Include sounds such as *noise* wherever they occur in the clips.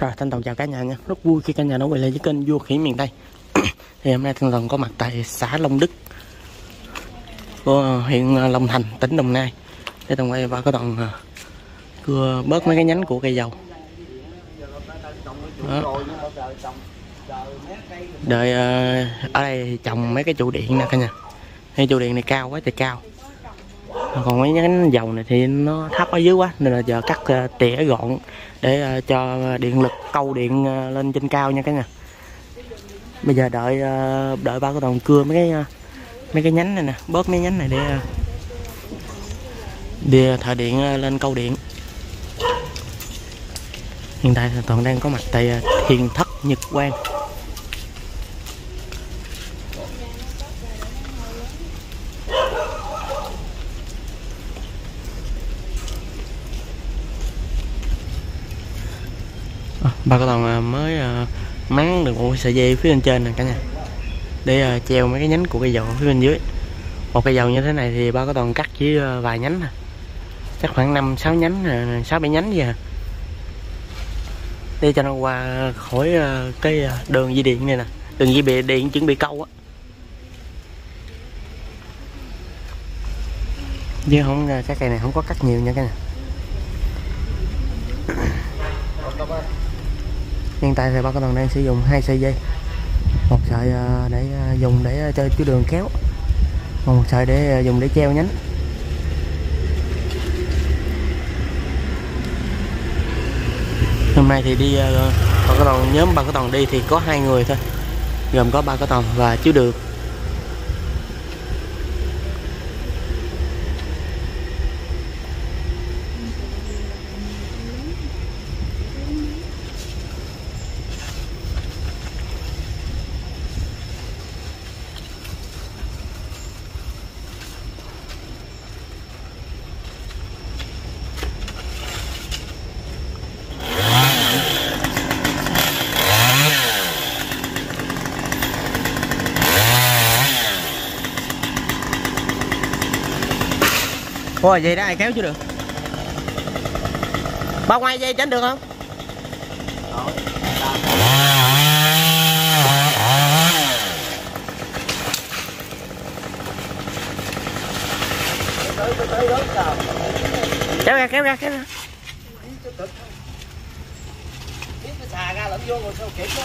Rồi Thanh Toàn chào cả nhà nha. Rất vui khi cả nhà đã quay lại với kênh Vua Khỉ Miền Tây. *clears throat* Thì hôm nay Thanh Toàn có mặt tại xã Long Đức của ờ, huyện ờ, Long Thành, tỉnh Đồng Nai. Để Tùng quay và có toàn cưa bớt mấy cái nhánh của cây dầu. Đó. Đợi ờ, ở đây trồng mấy cái trụ điện nè cả nhà. Cái trụ điện này cao quá thì cao. Còn mấy nhánh dầu này thì nó thấp ở dưới quá nên là giờ cắt tỉa gọn để ờ, cho điện lực câu điện ờ, lên trên cao nha cả nhà. Bây giờ đợi ờ, đợi ba cái đồng cưa, mấy cái mấy cái nhánh này nè bớt mấy nhánh này để đi thợ điện lên câu điện. Hiện tại toàn đang có mặt tại thiền thất nhật quang. Ba con tàu mới à, máng được một sợi dây phía bên trên nè cả nhà để à, treo mấy cái nhánh của cây dầu phía bên dưới một cây dầu như thế này thì ba có toàn cắt chỉ à, vài nhánh à. chắc khoảng năm sáu nhánh à, sáu bảy nhánh gì à. để cho nó qua khỏi à, cái đường dây điện này nè đường dây bị điện chuẩn bị câu á chứ không cái cây này không có cắt nhiều nha cái này hiện tại thì ba con đang sử dụng hai sợi dây. Một sợi à, để à, dùng để à, chơi cho chú đường kéo còn một sợi để dùng để treo nhánh. Hôm nay thì đi ba cái toàn nhóm ba cái toàn đi thì có hai người thôi. Gồm có ba cái toàn và chú đường Ôi dây đó ai kéo chứ được. Bao ngoài dây tránh được không? Kéo ra, kéo ra, kéo ra. Xà ra lẫn vô rồi sao kịp đó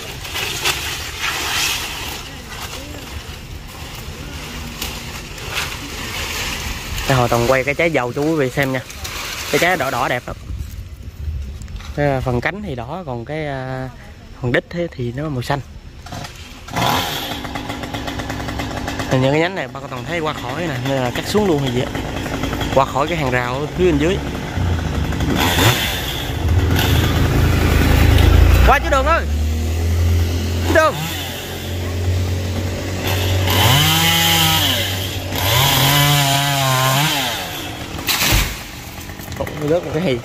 Cái hồi toàn quay cái trái dầu cho quý vị xem nha. Cái trái đỏ đỏ đẹp lắm. Cái à, phần cánh thì đỏ, còn cái à, phần đít thế thì nó màu xanh. Hình như cái nhánh này bà con toàn thấy qua khỏi nè, nên là cắt xuống luôn thì gì qua khỏi cái hàng rào phía bên dưới. Qua chứ đường ơi. Chứ đường. Nước một cái gì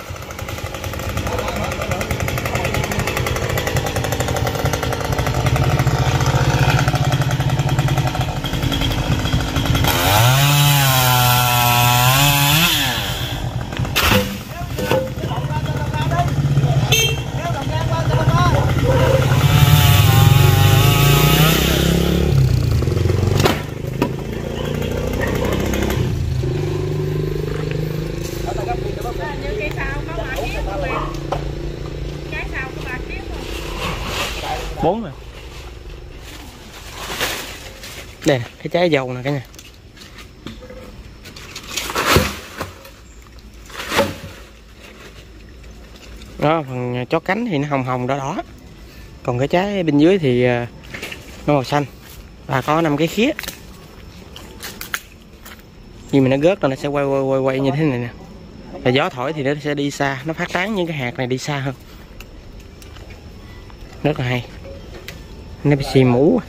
như cây sao có ba ký không bạn trái sao có ba ký không bốn rồi nè cái trái dầu nè cả nhà. Đó, phần chó cánh thì nó hồng hồng đỏ đỏ. Còn cái trái bên dưới thì à, nó màu xanh. Và có năm cái khía. Nhưng mà nó gớt rồi, nó sẽ quay quay quay quay như thế này nè. Và gió thổi thì nó sẽ đi xa. Nó phát tán những cái hạt này đi xa hơn. Rất là hay. Nó bị xì mũ.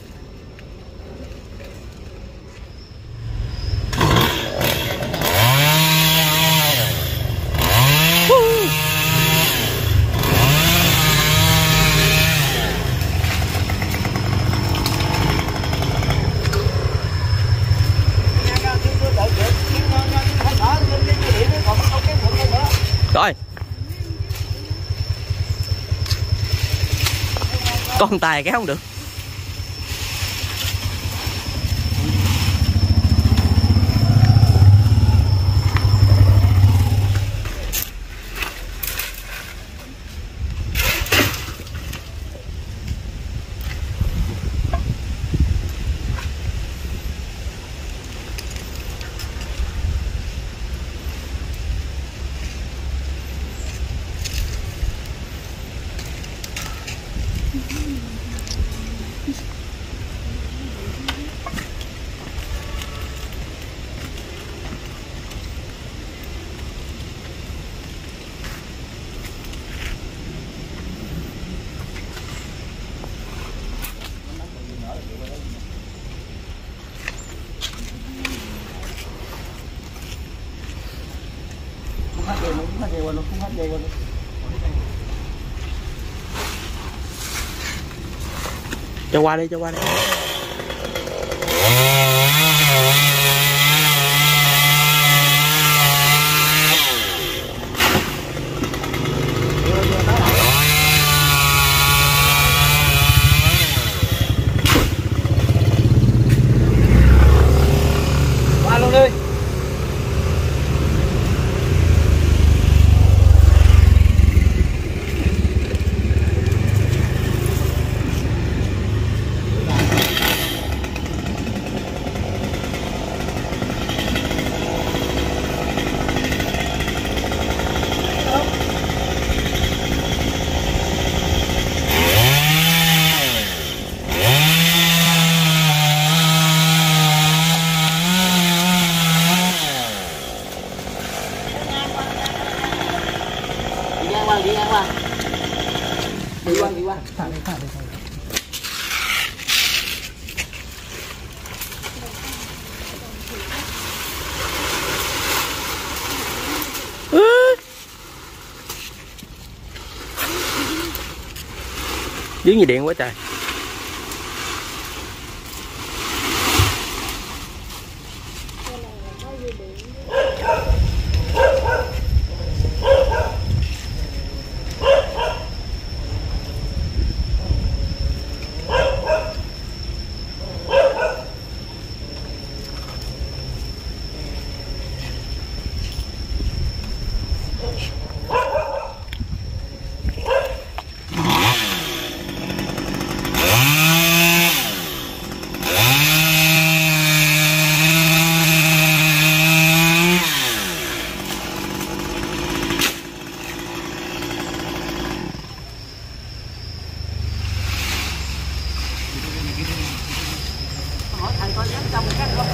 Con tài kéo không được. Quên cho qua đi cho qua đi. Dưới như điện quá trời Hỏi thầy coi dám trong cái không?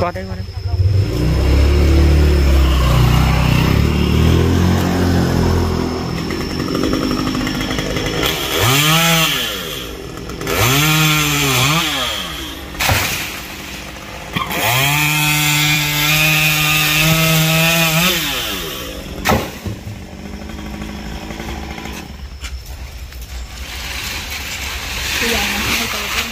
qua đây qua đây bây giờ là hai tờ con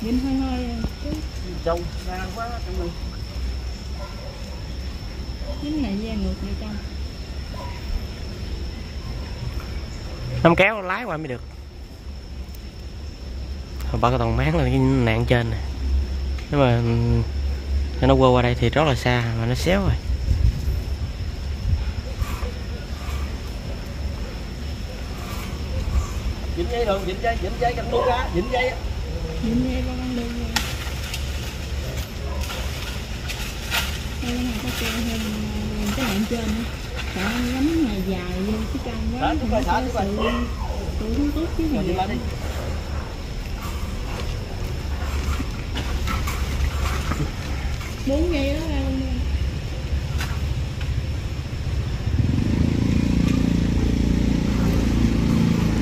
nhìn hơi hơi chứ Trông ra quá trong mình. chính này da ngược vô trong Nắm kéo lái qua mới được ba cái tầng máng là cái nạn trên nè Nếu mà cho nó qua qua đây thì rất là xa mà nó xéo rồi Dính dây đường, dính dây, dính dây cạnh buông ra, dính dây. á. nhìn nghe con ăn đường đây là có treo thêm ờ, cái nạn trên nữa sợ nhắm ngày dài vô cái căng quá không có sự tôi không tốt chứ gì muốn nghe đó ăn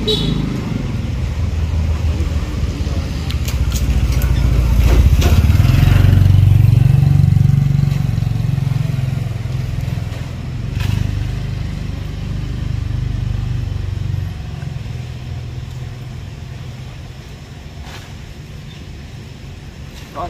Thank you. Rồi.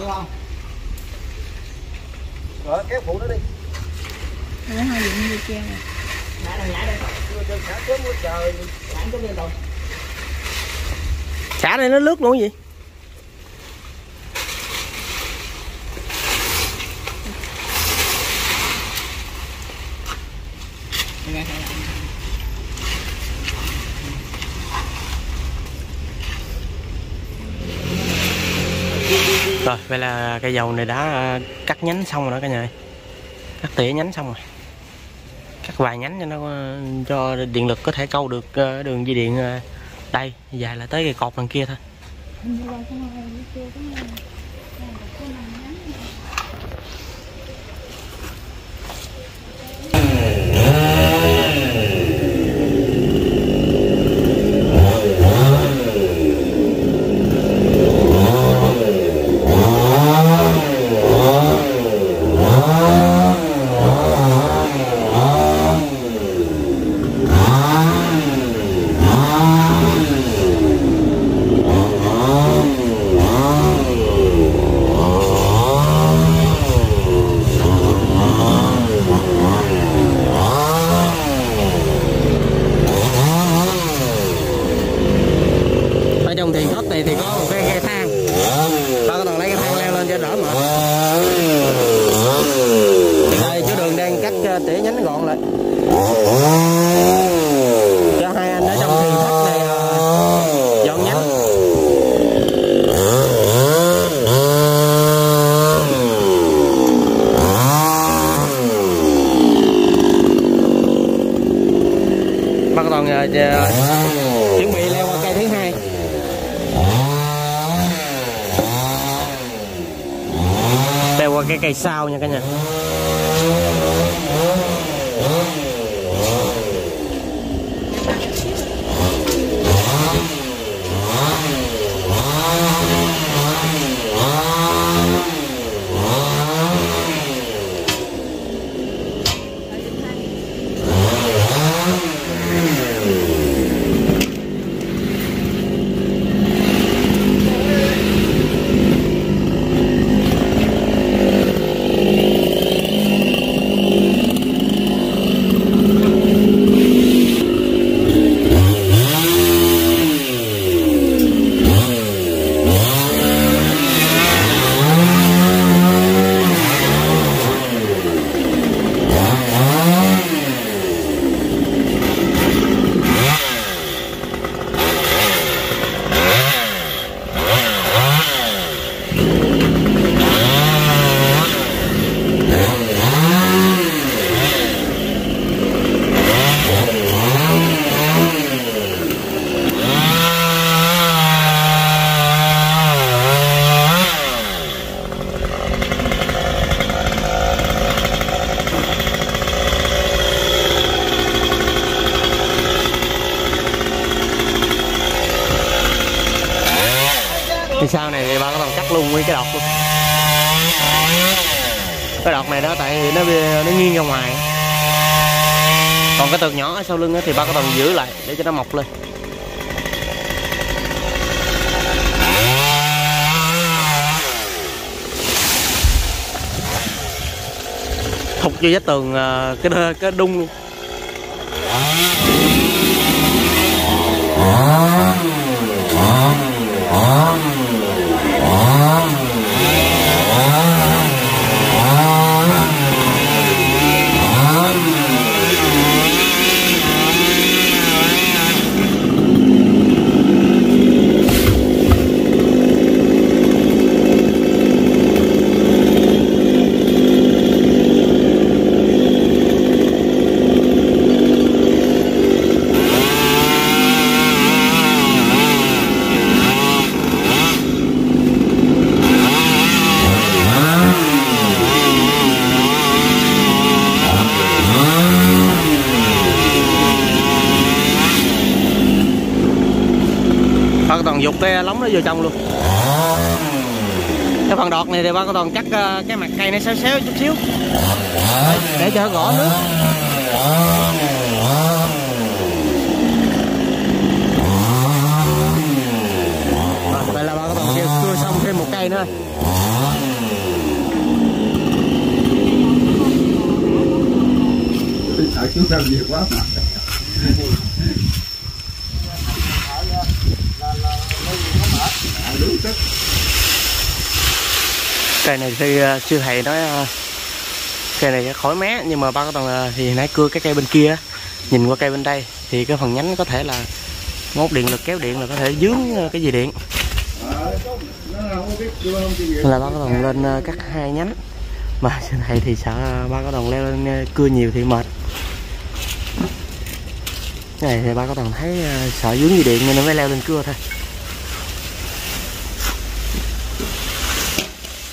Đầu được không? Rồi kéo phụ nó đi. Nó hơi dựng như treo rồi. Nhảy đây, nhảy đây. Chưa chưa xả này nó lướt luôn cái gì rồi, vậy là cây dầu này đã ờ, cắt nhánh xong rồi đó cả nhà ơi. cắt tỉa nhánh xong rồi cắt vài nhánh cho nó ờ, cho điện lực có thể câu được ờ, đường dây điện đây, dài là tới cây cột đằng kia thôi Hình như là cái này như treo cái này. Đây là cái này ngắn này. ở trong thiền thất này thì có một cái cây thang ba có toàn lấy cái thang leo lên cho đỡ mệt đây chú đường đang cắt ờ, tỉa nhánh gọn lại cho hai anh ở trong thiền thất này ờ, dọn nhánh ba có toàn ờ, ờ, chuẩn bị leo qua cây thứ hai leo sao nha cả nhà? sau lưng thì ba có tầm giữ lại để cho nó mọc lên. Thục vô vách tường à, cái cái đung luôn Oh, oh, oh. Nó vô trong luôn. Cái phần đọt này thì ba toàn cắt ờ, cái mặt cây nó xéo xéo chút xíu. Để cho nó gõ nước. Rồi, vậy là ba toàn kêu cưa xong thêm một cây nữa ở trước làm nhiều quá mà. Đúng cây này thì à, chưa thầy nói à, cây này khỏi mé, nhưng mà ba có toàn à, thì nãy cưa cái cây bên kia nhìn qua cây bên đây, thì cái phần nhánh có thể là ngốt điện lực kéo điện là có thể dướng cái gì điện. Là ba có toàn lên cắt hai nhánh. Mà trên *laughs* thầy thì sợ ba có đồng leo lên cưa nhiều thì mệt. Cái này thì ba có toàn thấy sợ dướng gì điện nên mới leo lên cưa thôi.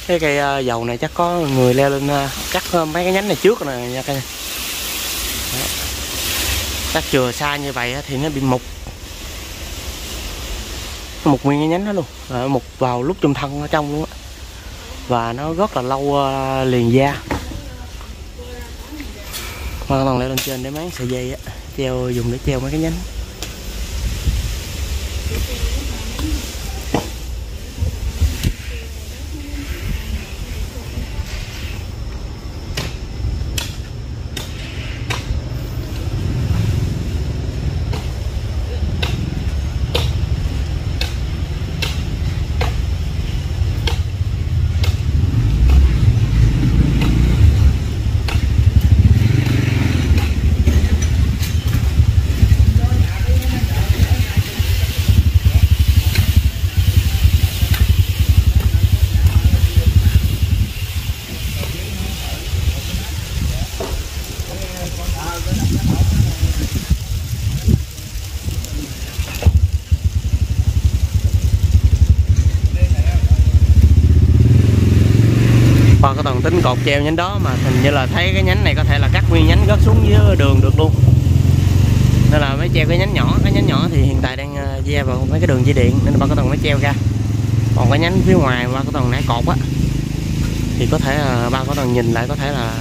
Cái cây à, dầu này chắc có người leo lên à, cắt à, mấy cái nhánh này trước rồi nha cây. Cắt chừa xa như vậy thì nó bị mục. Mục nguyên cái nhánh đó luôn. Rồi mục vào lúc trong thân ở trong luôn á. Và nó rất là lâu liền da. Mà toàn leo lên trên để máng sợi dây á, treo, dùng để treo mấy cái nhánh Ba có toàn tính cột treo nhánh đó mà hình như là thấy cái nhánh này có thể là cắt nguyên nhánh rớt xuống dưới đường được luôn. Nên là mới treo cái nhánh nhỏ cái nhánh nhỏ thì hiện tại đang ờ, ve vào mấy cái đường dây điện nên ba có toàn mới treo ra. Còn cái nhánh phía ngoài ba có toàn nãy cột á thì có thể là ba có toàn nhìn lại có thể là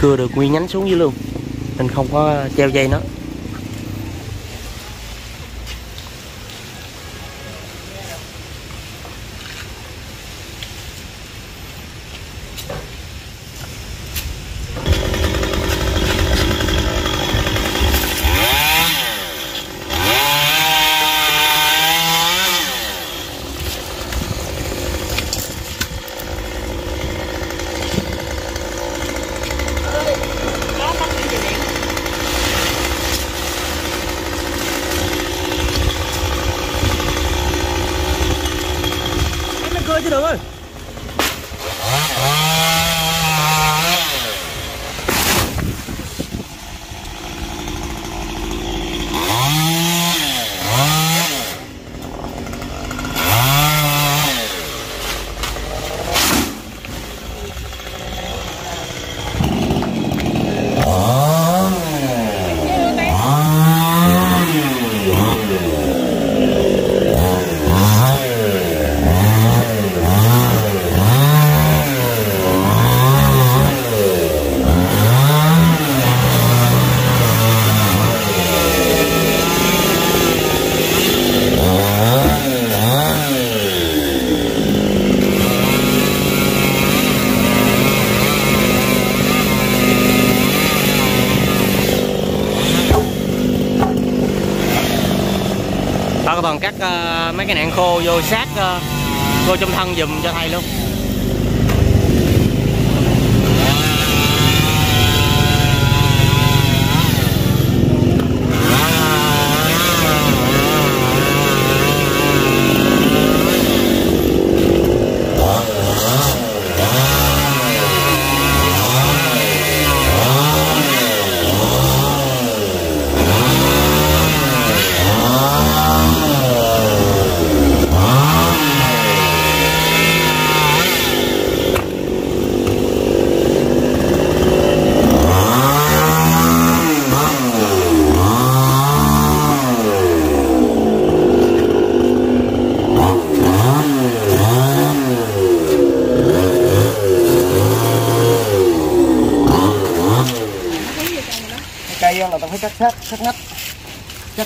cưa được nguyên nhánh xuống dưới luôn. Nên không có treo dây nó. Vô sát uh, vô trong thân giùm cho thầy luôn.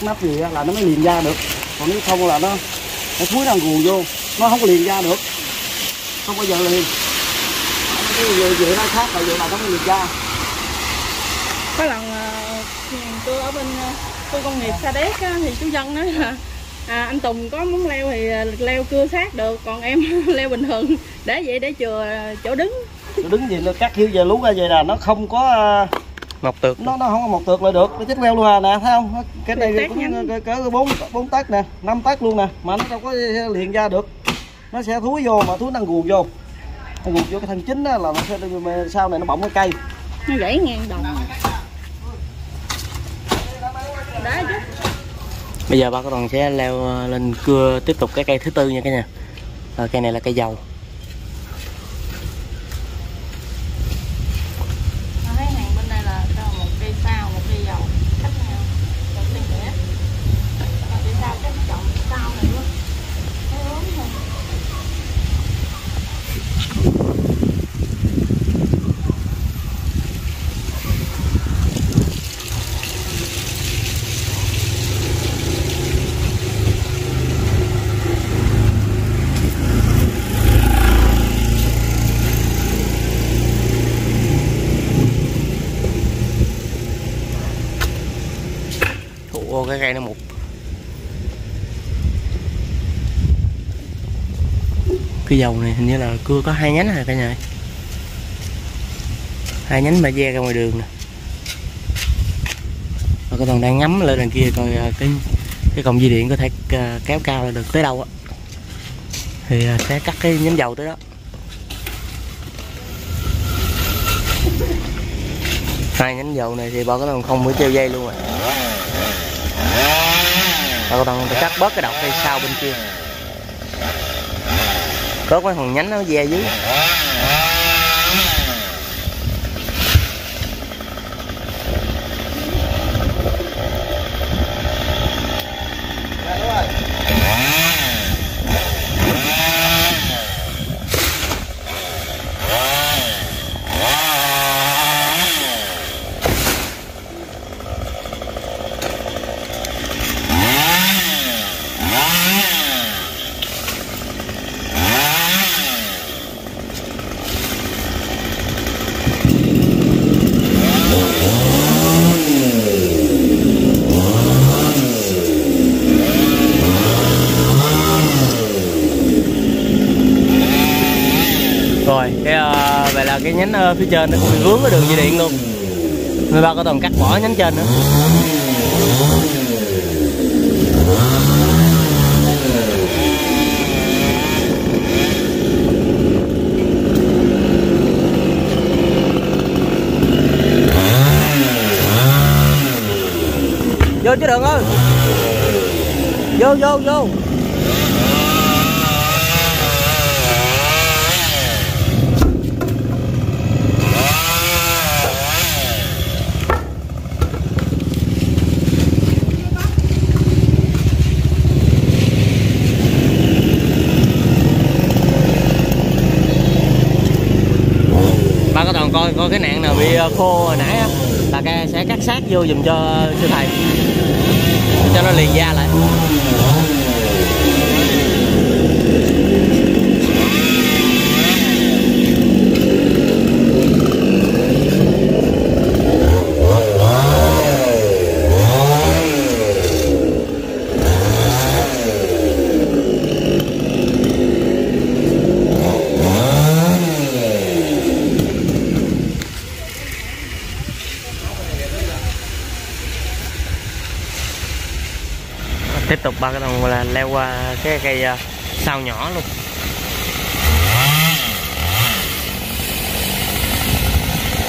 Nắp á, là nó mới liền ra được. Còn nếu không là nó nó thúi nó gù vô nó không có liền ra được. Không bao giờ liền. Cái vậy, vậy nó khác là vậy là nó mới liền ra có lần ờ, tôi ở bên ờ, khu công nghiệp Sa Đéc á, thì chú dân nói là à, anh Tùng có muốn leo thì ờ, leo cưa sát được còn em *laughs* leo bình thường. Để vậy để chừa chỗ đứng. Tôi đứng gì nó cắt hiu về lú ra vậy là nó không có Mọc tược. nó nó không có một tược lại được. Nó chết leo luôn à nè thấy không? Cái này cũng cỡ- cỡ bốn bốn tấc nè năm tấc luôn nè mà nó đâu có liền ra được. Nó sẽ thúi vô mà thúi nó gù vô. Nó gù vô cái thân chính á là nó sẽ sau này nó bọng cái cây. Nó gãy ngang chứ. Bây giờ ba có toàn sẽ leo ờ, lên cưa tiếp tục cái cây thứ tư nha cả nhà. Cây này là cây dầu. Nó thấy hàng bên đây là cho một cây sao, một cây dầu cách nhau một cây nghĩa còn cây sao cái trọng sao này luôn nó lớn hơn Ủa cái cây nó mục. Cái dầu này, hình như là cưa có hai nhánh rồi cả nhà. Hai nhánh mà ve ra ngoài đường nè. Và cái toàn đang ngắm lên đằng kia coi à, cái cái cọng dây điện có thể à, kéo cao là được tới đâu á. Thì à, sẽ cắt cái nhánh dầu tới đó. hai nhánh dầu này thì bỏ cái đồng không mới treo dây luôn rồi các còn phải cắt bớt cái đầu cây sau bên kia có cái thằng nhánh nó ve dưới. Rồi cái uh, vậy là cái nhánh uh, phía trên nó cũng bị vướng cái đường dây điện luôn. Người ba có toàn cắt bỏ nhánh trên nữa. Vô chứ đường ơi. Vô vô vô ba có toàn coi coi cái nạn nào bị ờ, khô hồi nãy á. Là ca sẽ cắt sát vô dùm cho sư thầy. Cho nó liền da lại. Tục ba cái đồng là leo qua cái cây ờ, sao nhỏ luôn.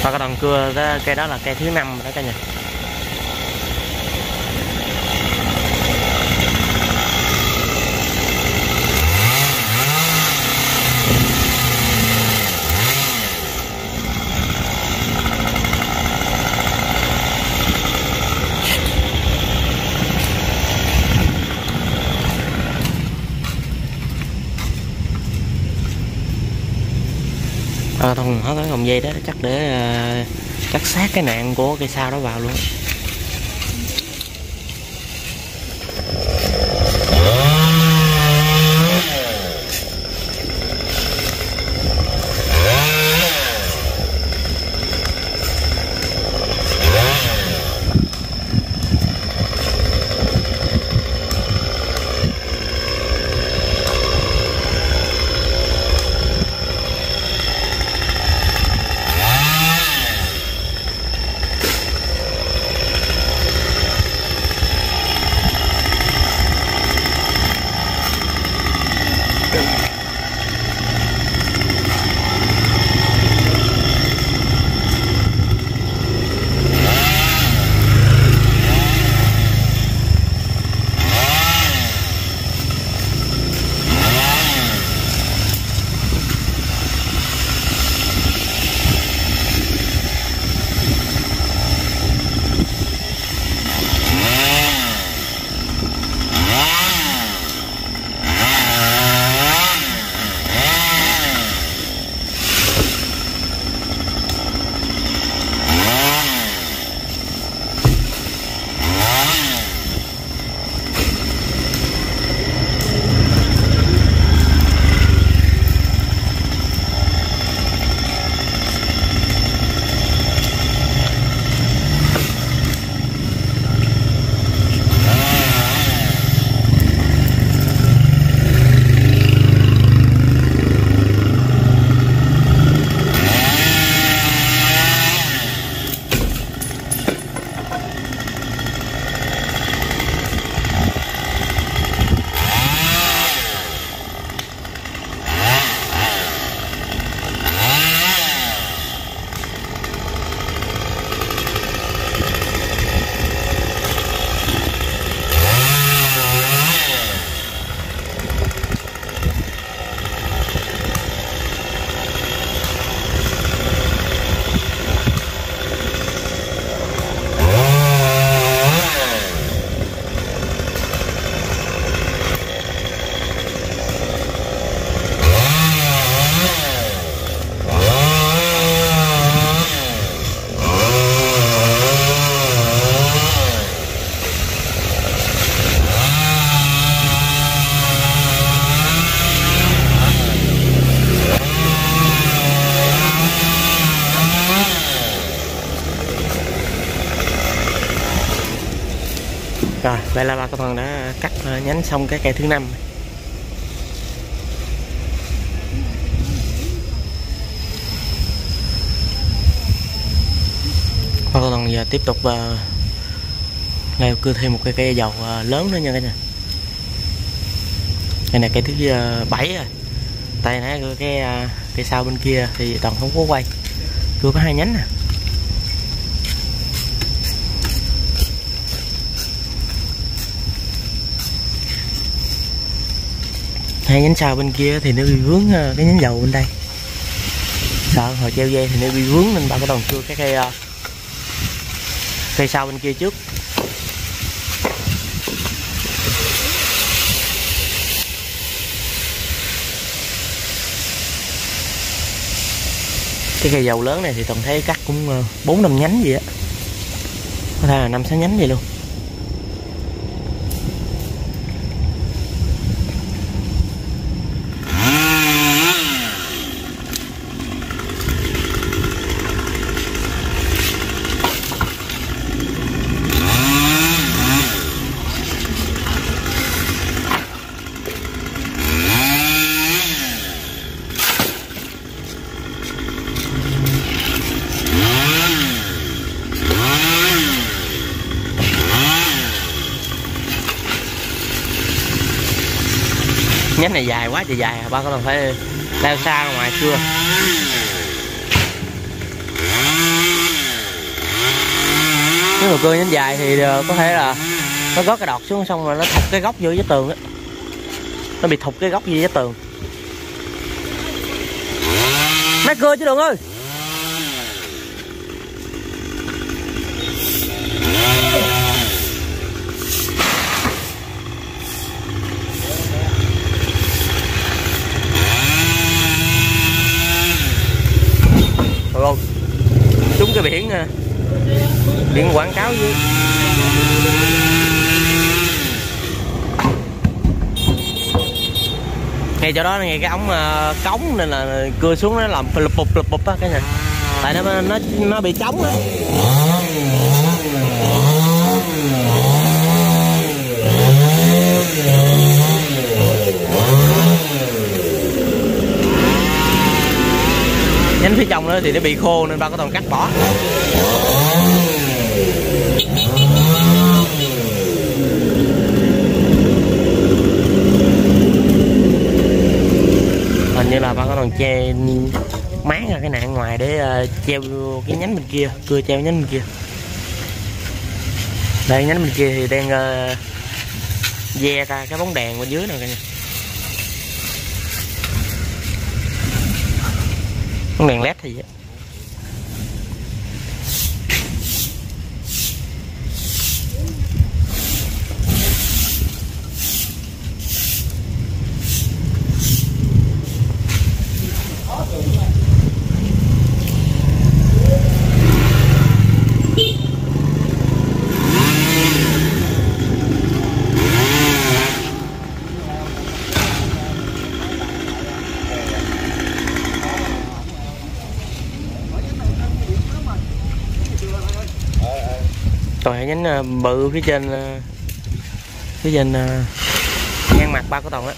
Ba cái đồng cưa cái cây đó là cây thứ năm đó cả nhà à, thùng hết cái còng dây đó chắc để ờ, cắt sát cái nạn của cây sao đó vào luôn. Vậy là bà con phần đã cắt ờ, nhánh xong cái cây thứ năm. Bà con phần giờ tiếp tục ờ, uh, leo cưa thêm một cây cây dầu ờ, lớn nữa nha cả nhà. Cây này cây thứ bảy à. rồi tại nãy cái cái, cây sau bên kia thì toàn không có quay. Cưa có hai nhánh nè hai nhánh sau bên kia thì nó bị vướng ờ, cái nhánh dầu bên đây. Sợ hồi treo dây thì nó bị vướng nên bà có đồng cưa cái cây ờ, cây sau bên kia trước. Cái cây dầu lớn này thì toàn thấy cắt cũng ờ, bốn năm nhánh gì á. Có thể là năm sáu nhánh vậy luôn. Này dài quá trời dài à, ba có cần phải leo xa ngoài chưa? Nếu mà cưa nhánh dài thì ờ, có thể là nó gót cái đọt xuống xong rồi nó thụt cái góc vô với tường á. Nó bị thụt cái góc vô với tường. Má cưa chứ đường ơi Được không? Trúng cái biển à, biển quảng cáo dưới ngay chỗ đó ngay cái ống uh, cống nên là cưa xuống nó làm lụp bụp lụp bụp á cái này. Tại nó nó nó bị trống á. Nhánh phía trong đó thì nó bị khô nên ba có toàn cắt bỏ. Hình như là ba có toàn che máng ra cái nạn ngoài để ờ, treo cái nhánh bên kia cưa treo nhánh bên kia. Đây nhánh bên kia thì đang uh, ve ra cái bóng đèn bên dưới nè cả nhà. Bóng đèn led thì vậy còn ờ, bự phía trên ờ, phía trên ờ, ngang mặt ba của tầng á,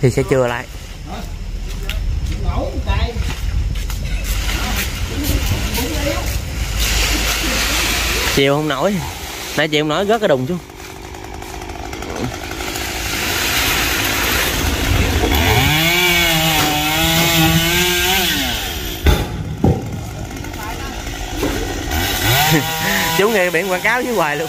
thì sẽ chừa lại. Chiều không nổi. Nãy chịu không nổi, rớt cái đùng xuống. Chú nghe biển quảng cáo dưới hoài luôn.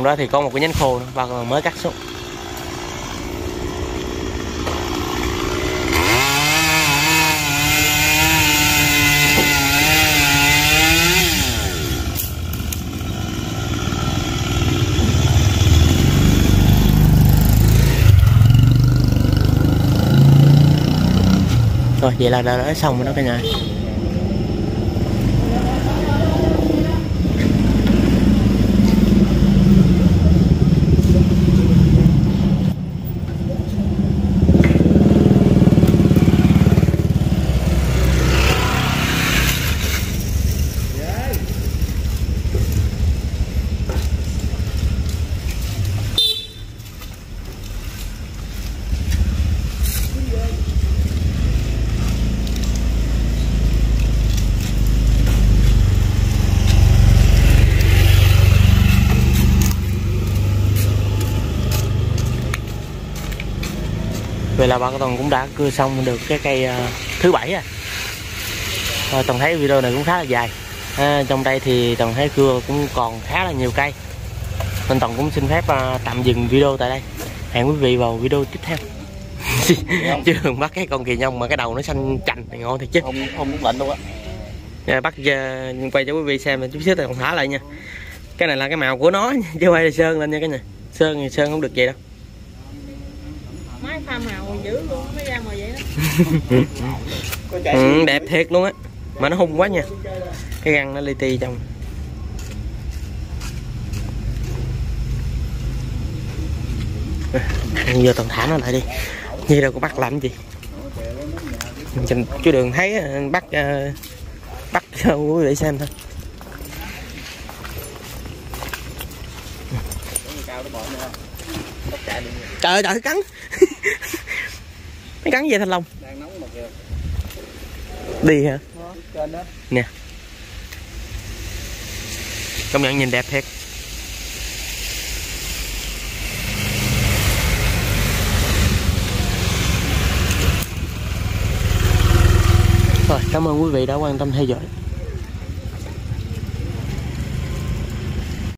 trong đó thì có một cái nhánh khô và mới cắt xuống. Rồi vậy là đã, nói xong rồi đó cả nhà. Vậy là bà con Toàn cũng đã cưa xong được cái cây ờ, thứ bảy à. Rồi, Toàn thấy video này cũng khá là dài. À, trong đây thì Toàn thấy cưa cũng còn khá là nhiều cây. Nên Toàn cũng xin phép ờ, tạm dừng video tại đây. Hẹn quý vị vào video tiếp theo. *laughs* Chứ đừng bắt cái con kỳ nhông mà cái đầu nó xanh chành thì ngon thiệt chứ. Không không muốn lạnh đâu á. Dạ, bắt ờ, quay cho quý vị xem chút xíu thì còn thả lại nha. Cái này là cái màu của nó nha, chứ phải là sơn lên nha cái này sơn thì sơn không được vậy đâu máy pha màu dữ luôn nó ra màu vậy đó có chạy ừ, đẹp thiệt luôn á. Mà nó hung quá nha. Cái răng nó li ti trong. À, giờ toàn thả nó lại đi. Như đâu có bắt làm gì. Trình chú đường thấy bắt ờ, bắt *laughs* quý vị xem thôi. Trời trời cắn *laughs* nó cắn về thanh long? Đang nóng mà kìa. Đi hả? Trên đó. Nè. Công nhận nhìn đẹp thiệt. Rồi cảm ơn quý vị đã quan tâm theo dõi